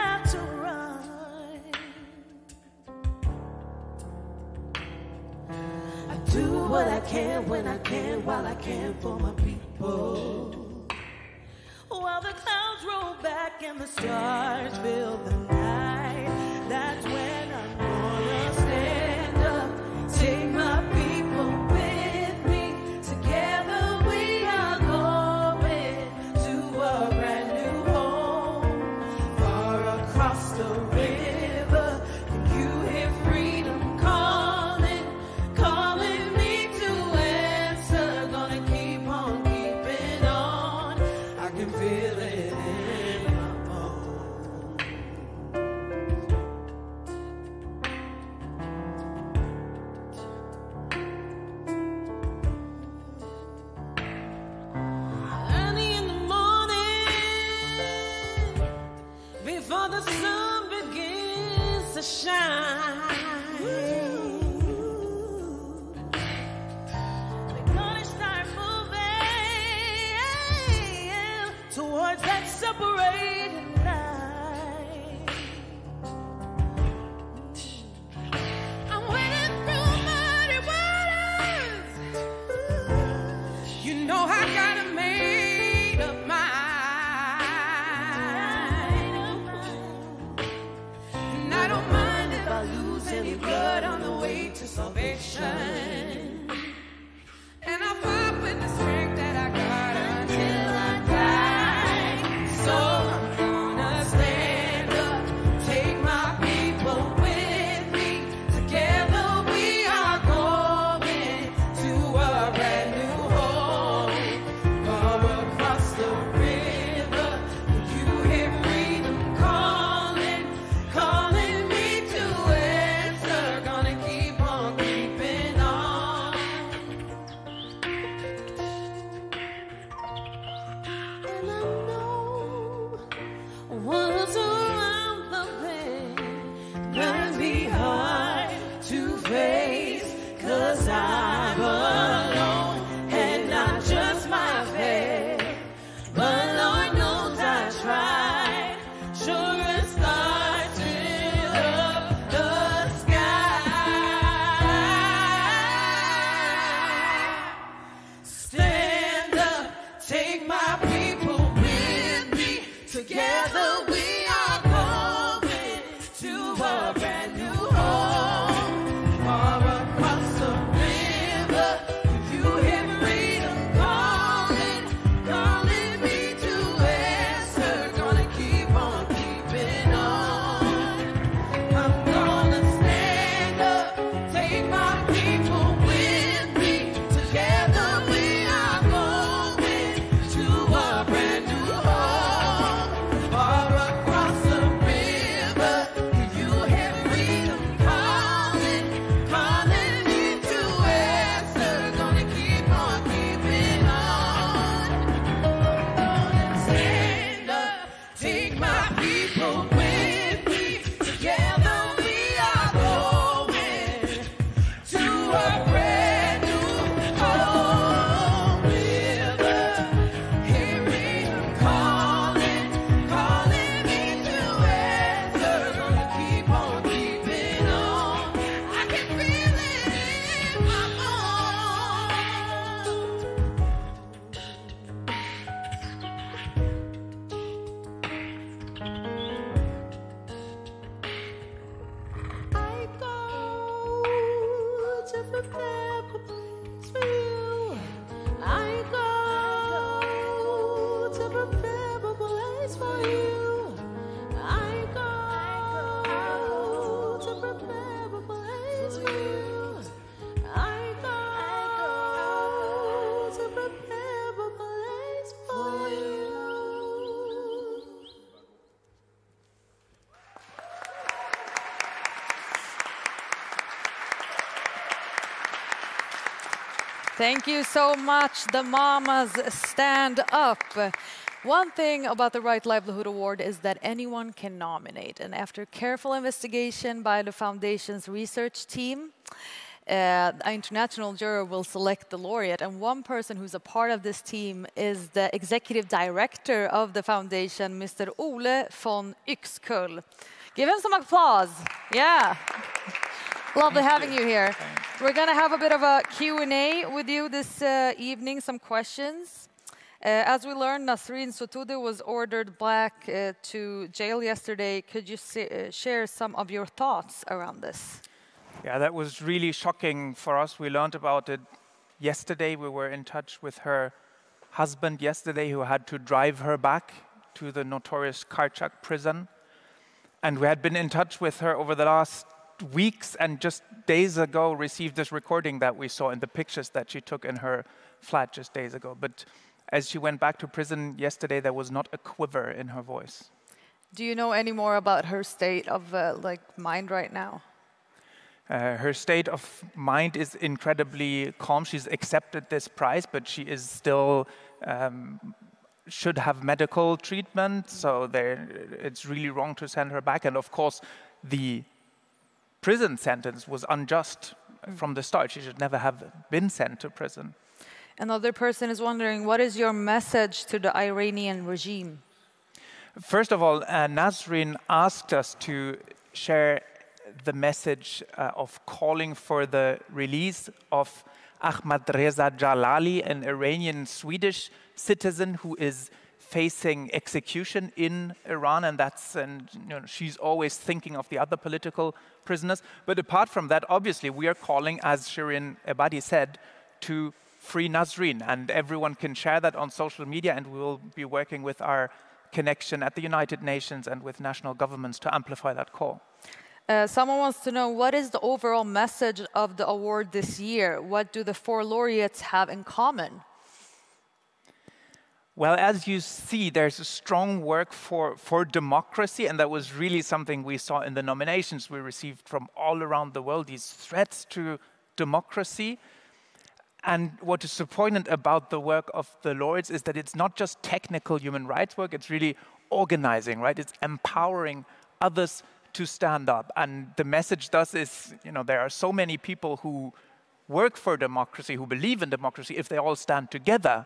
Speaker 3: what I can when I can, while I can for my people. While the clouds roll back and the stars fill the
Speaker 2: Thank you so much, the mamas stand up. One thing about the Right Livelihood Award is that anyone can nominate. And after careful investigation by the foundation's research team, uh, an international jury will select the laureate. And one person who's a part of this team is the executive director of the foundation, Mr. Ole von Uexküll. Give him some applause. Yeah. Lovely having you here. We're going to have a bit of a Q&A with you this uh, evening, some questions. Uh, as we learned, Nasrin Sotoudeh was ordered back uh, to jail yesterday. Could you uh, share some of your thoughts around this?
Speaker 15: Yeah, that was really shocking for us. We learned about it yesterday. We were in touch with her husband yesterday, who had to drive her back to the notorious Karchak prison. And we had been in touch with her over the last weeks and just days ago received this recording that we saw in the pictures that she took in her flat just days ago. But as she went back to prison yesterday, there was not a quiver in her voice.
Speaker 2: Do you know any more about her state of uh, like mind right now?
Speaker 15: Uh, her state of mind is incredibly calm. She's accepted this prize, but she is still um, should have medical treatment. So it's really wrong to send her back. And of course, the prison sentence was unjust from the start. She should never have been sent to prison.
Speaker 2: Another person is wondering what is your message to the Iranian regime?
Speaker 15: First of all, uh, Nasrin asked us to share the message uh, of calling for the release of Ahmad Reza Djalali, an Iranian Swedish citizen who is facing execution in Iran, and that's and you know, she's always thinking of the other political prisoners. But apart from that, obviously, we are calling, as Shirin Ebadi said, to free Nasrin, and everyone can share that on social media, and we will be working with our connection at the United Nations and with national governments to amplify that call.
Speaker 2: Uh, someone wants to know what is the overall message of the award this year? What do the four laureates have in common?
Speaker 15: Well, as you see, there's a strong work for, for democracy, and that was really something we saw in the nominations we received from all around the world these threats to democracy. And what is so important about the work of the Lords is that it's not just technical human rights work, it's really organizing, right? It's empowering others to stand up. And the message thus is, you know, there are so many people who work for democracy, who believe in democracy, if they all stand together,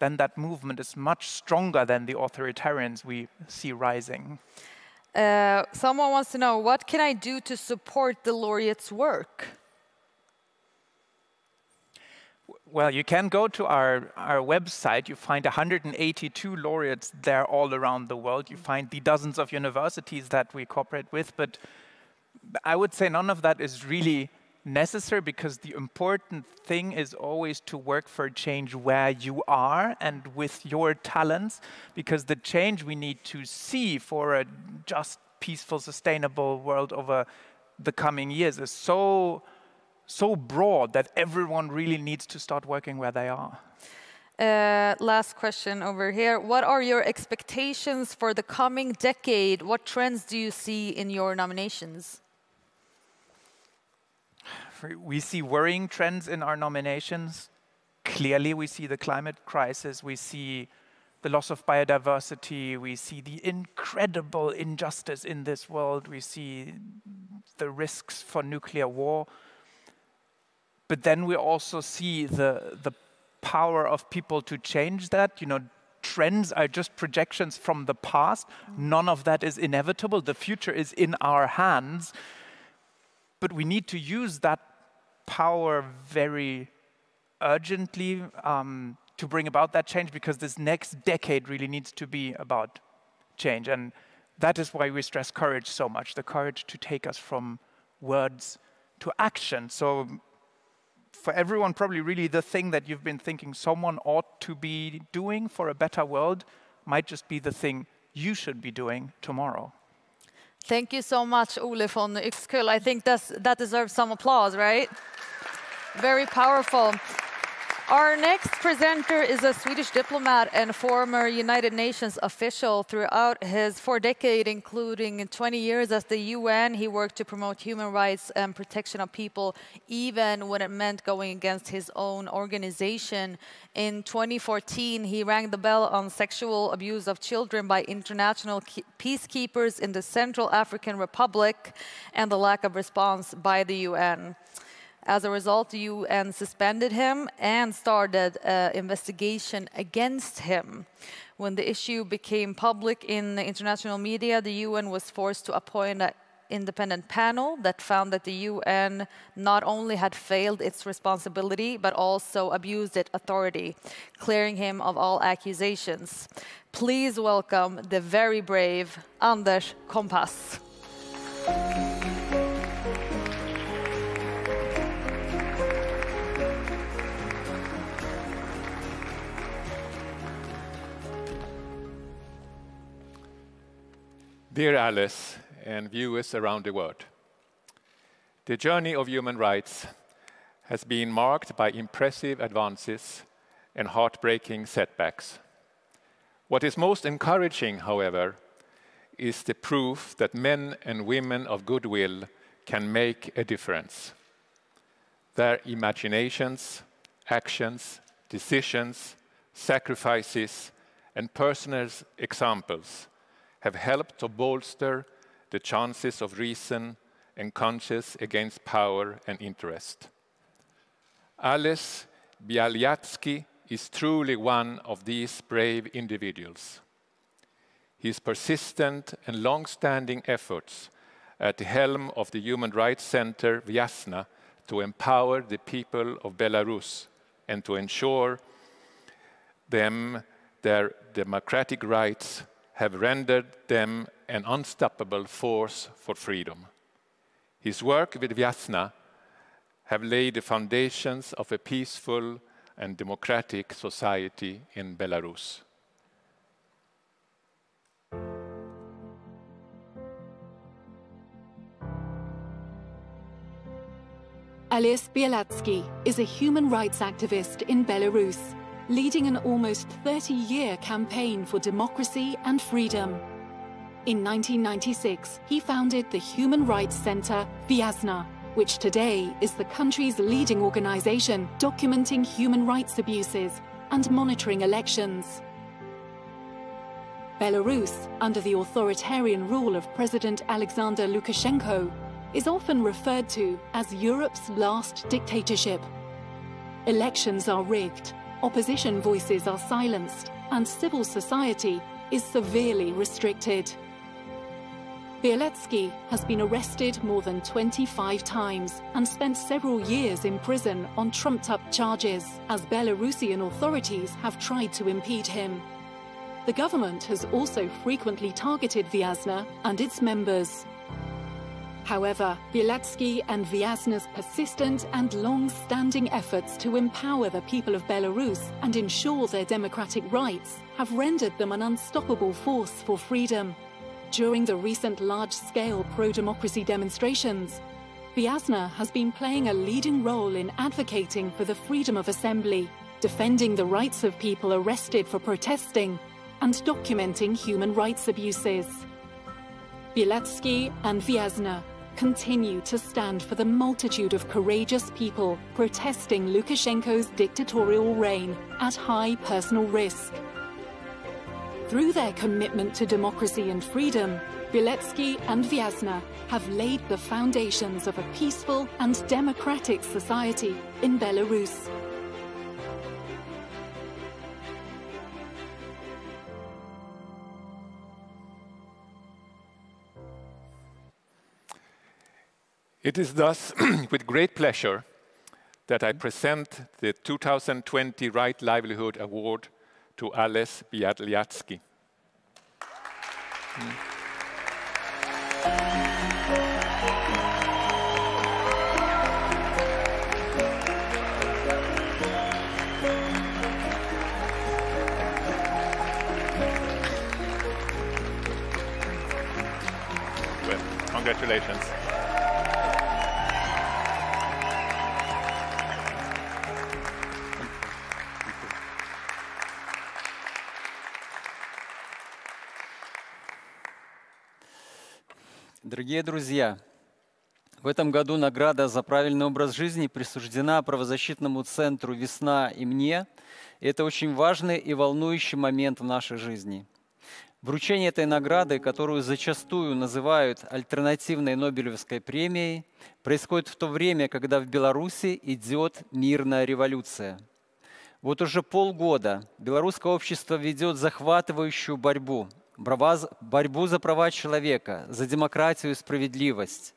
Speaker 15: then that movement is much stronger than the authoritarians we see rising.
Speaker 2: Uh, someone wants to know what can I do to support the laureates' work?
Speaker 15: Well, you can go to our, our website. You find 182 laureates there all around the world. You find the dozens of universities that we cooperate with. But I would say none of that is really necessary because the important thing is always to work for change where you are and with your talents, because the change we need to see for a just, peaceful, sustainable world over the coming years is so so broad that everyone really needs to start working where they are.
Speaker 2: Uh, last question over here. What are your expectations for the coming decade? What trends do you see in your nominations?
Speaker 15: We see worrying trends in our nominations. Clearly, we see the climate crisis, we see the loss of biodiversity, we see the incredible injustice in this world, we see the risks for nuclear war. But then we also see the, the power of people to change that. You know, trends are just projections from the past. None of that is inevitable. The future is in our hands. But we need to use that power very urgently um, to bring about that change because this next decade really needs to be about change. And that is why we stress courage so much the courage to take us from words to action. So, for everyone, probably really the thing that you've been thinking someone ought to be doing for a better world might just be the thing you should be doing tomorrow.
Speaker 2: Thank you so much, Ole von Uexküll. I think that's, that deserves some applause, right? Very powerful. Our next presenter is a Swedish diplomat and former United Nations official. Throughout his four decades, including 20 years at the UN, he worked to promote human rights and protection of people, even when it meant going against his own organization. In 2014, he rang the bell on sexual abuse of children by international peacekeepers in the Central African Republic and the lack of response by the UN. As a result, the UN suspended him and started an investigation against him. When the issue became public in the international media, the UN was forced to appoint an independent panel that found that the UN not only had failed its responsibility, but also abused its authority, clearing him of all accusations. Please welcome the very brave Anders Kompass.
Speaker 16: Dear Alice and viewers around the world, the journey of human rights has been marked by impressive advances and heartbreaking setbacks. What is most encouraging, however, is the proof that men and women of goodwill can make a difference. Their imaginations, actions, decisions, sacrifices, and personal examples have helped to bolster the chances of reason and conscience against power and interest. Ales Bialiatski is truly one of these brave individuals. His persistent and long-standing efforts at the helm of the Human Rights Center Viasna to empower the people of Belarus and to ensure them their democratic rights have rendered them an unstoppable force for freedom. His work with Viasna have laid the foundations of a peaceful and democratic society in Belarus.
Speaker 7: Ales Bialiatski is a human rights activist in Belarus, leading an almost 30-year campaign for democracy and freedom. In 1996, he founded the human rights center Viasna, which today is the country's leading organization documenting human rights abuses and monitoring elections. Belarus, under the authoritarian rule of President Alexander Lukashenko, is often referred to as Europe's last dictatorship. Elections are rigged, opposition voices are silenced, and civil society is severely restricted. Bialiatski has been arrested more than 25 times and spent several years in prison on trumped-up charges, as Belarusian authorities have tried to impede him. The government has also frequently targeted Viasna and its members. However, Bialiatski and Viasna's persistent and long-standing efforts to empower the people of Belarus and ensure their democratic rights have rendered them an unstoppable force for freedom. During the recent large-scale pro-democracy demonstrations, Viasna has been playing a leading role in advocating for the freedom of assembly, defending the rights of people arrested for protesting, and documenting human rights abuses. Bialiatski and Viasna continue to stand for the multitude of courageous people protesting Lukashenko's dictatorial reign at high personal risk. Through their commitment to democracy and freedom, Bialiatski and Viasna have laid the foundations of a peaceful and democratic society in Belarus.
Speaker 16: It is thus with great pleasure that I present the 2020 Right Livelihood Award to Ales Bialiatski. Well, congratulations.
Speaker 17: Дорогие друзья, в этом году награда за правильный образ жизни присуждена правозащитному центру «Весна» и мне. И это очень важный и волнующий момент в нашей жизни. Вручение этой награды, которую зачастую называют альтернативной Нобелевской премией, происходит в то время, когда в Беларуси идет мирная революция. Вот уже полгода белорусское общество ведет захватывающую борьбу борьбу за права человека, за демократию и справедливость,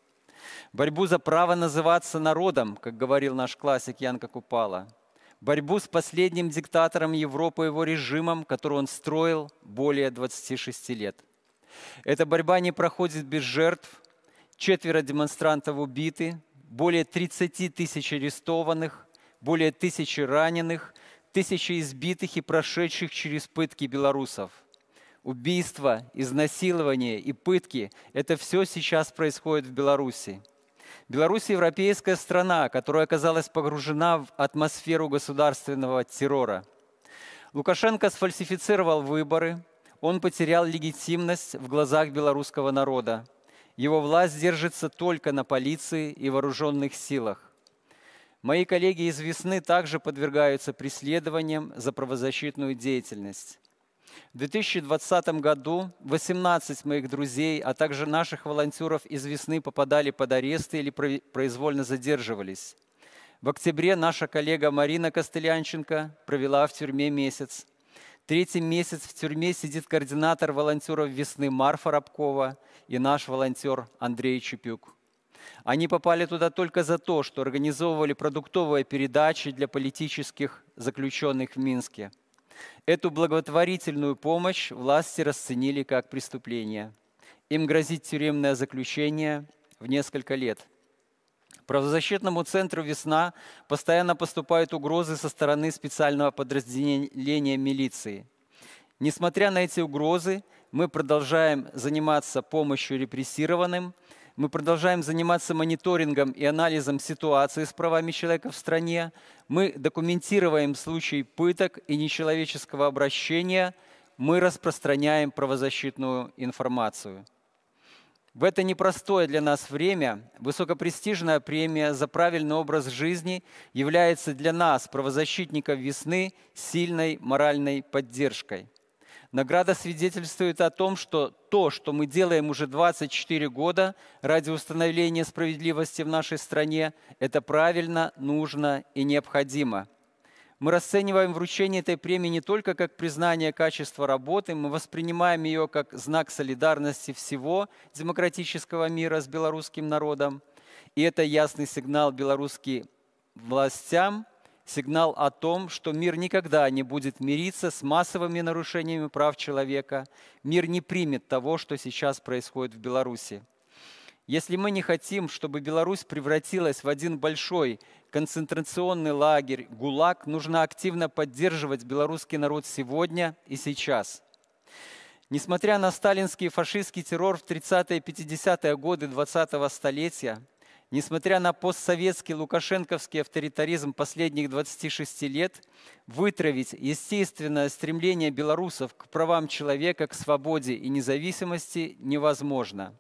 Speaker 17: борьбу за право называться народом, как говорил наш классик Янка Купала, борьбу с последним диктатором Европы и его режимом, который он строил более 26 лет. Эта борьба не проходит без жертв. Четверо демонстрантов убиты, более 30 тысяч арестованных, более тысячи раненых, тысячи избитых и прошедших через пытки белорусов – убийства, изнасилования и пытки – это все сейчас происходит в Беларуси. Беларусь – европейская страна, которая оказалась погружена в атмосферу государственного террора. Лукашенко сфальсифицировал выборы, он потерял легитимность в глазах белорусского народа. Его власть держится только на полиции и вооруженных силах. Мои коллеги из «Весны» также подвергаются преследованиям за правозащитную деятельность. В 2020 году 18 моих друзей, а также наших волонтеров из весны попадали под аресты или произвольно задерживались. В октябре наша коллега Марина Костылянченко провела в тюрьме месяц. Третий месяц в тюрьме сидит координатор волонтеров весны Марфа Рабкова и наш волонтер Андрей Чупюк. Они попали туда только за то, что организовывали продуктовые передачи для политических заключенных в Минске. Эту благотворительную помощь власти расценили как преступление. Им грозит тюремное заключение в несколько лет. Правозащитному центру «Весна» постоянно поступают угрозы со стороны специального подразделения милиции. Несмотря на эти угрозы, мы продолжаем заниматься помощью репрессированным – мы продолжаем заниматься мониторингом и анализом ситуации с правами человека в стране. Мы документируем случаи пыток и нечеловеческого обращения. Мы распространяем правозащитную информацию. В это непростое для нас время высокопрестижная премия за правильный образ жизни является для нас, правозащитников весны, сильной моральной поддержкой – Награда свидетельствует о том, что то, что мы делаем уже 24 года ради установления справедливости в нашей стране, это правильно, нужно и необходимо. Мы расцениваем вручение этой премии не только как признание качества работы, мы воспринимаем ее как знак солидарности всего демократического мира с белорусским народом. И это ясный сигнал белорусским властям сигнал о том, что мир никогда не будет мириться с массовыми нарушениями прав человека. Мир не примет того, что сейчас происходит в Беларуси. Если мы не хотим, чтобы Беларусь превратилась в один большой концентрационный лагерь, ГУЛАГ, нужно активно поддерживать белорусский народ сегодня и сейчас. Несмотря на сталинский и фашистский террор в 30-е и 50-е годы 20-го столетия, Несмотря на постсоветский лукашенковский авторитаризм последних 26 лет, вытравить естественное стремление белорусов к правам человека, к свободе и независимости невозможно.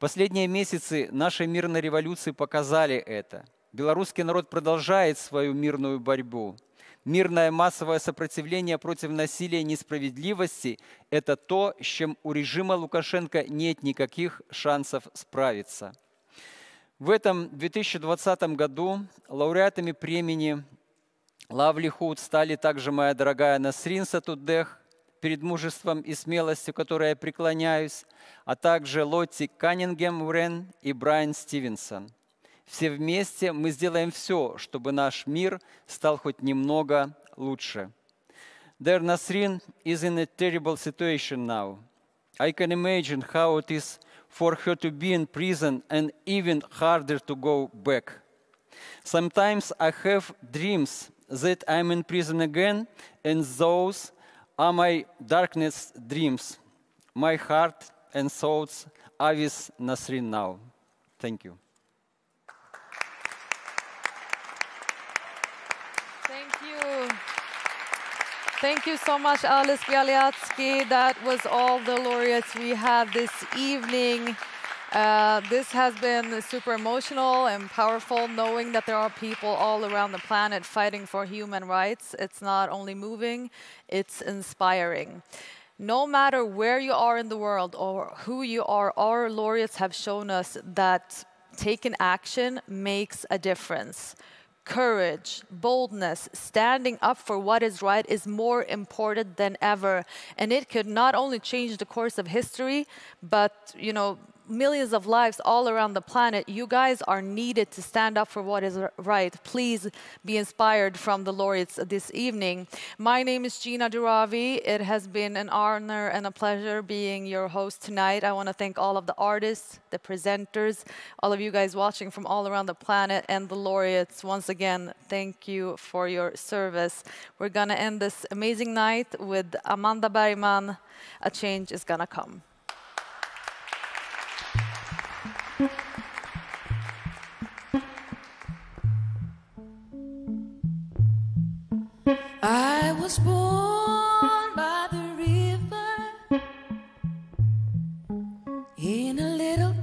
Speaker 17: Последние месяцы нашей мирной революции показали это. Белорусский народ продолжает свою мирную борьбу. Мирное массовое сопротивление против насилия и несправедливости – это то, с чем у режима Лукашенко нет никаких шансов справиться – в этом 2020 году лауреатами премии Лавлихуд стали также моя дорогая Насрин Сатудех, перед мужеством и смелостью, которой я преклоняюсь, а также Лотти Каннингем Урен и Брайан Стивенсон. Все вместе мы сделаем все, чтобы наш мир стал хоть немного лучше. Their Nasrin is in a terrible situation now. I can imagine how it is for her to be in prison and even harder to go back. Sometimes I have dreams that I'm in prison again, and those are my darkness dreams. My heart and thoughts are with Nasrin now. Thank you.
Speaker 2: Thank you. Thank you so much, Ales Bialiatski. That was all the laureates we had this evening. Uh, this has been super emotional and powerful, knowing that there are people all around the planet fighting for human rights. It's not only moving, it's inspiring. No matter where you are in the world or who you are, our laureates have shown us that taking action makes a difference courage, boldness, standing up for what is right is more important than ever. And it could not only change the course of history, but, you know, millions of lives all around the planet. You guys are needed to stand up for what is right. Please be inspired from the laureates this evening. My name is Gina Dirawi. It has been an honor and a pleasure being your host tonight. I want to thank all of the artists, the presenters, all of you guys watching from all around the planet, and the laureates. Once again, thank you for your service. We're going to end this amazing night with Amanda Bergman. A change is going to come.
Speaker 3: I was born by the river in a little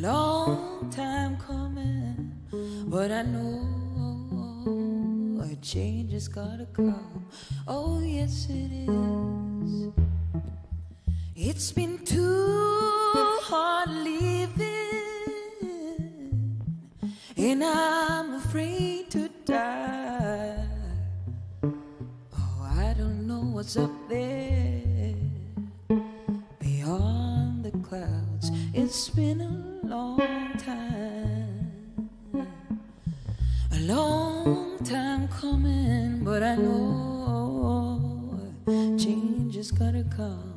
Speaker 3: long time coming,
Speaker 9: but I know a change has gotta come. Oh, yes, it is. It's been too hard living, and I'm afraid to die. Oh, I don't know what's up there beyond the clouds. It's been a long time, a long time coming, but I know change is gonna come.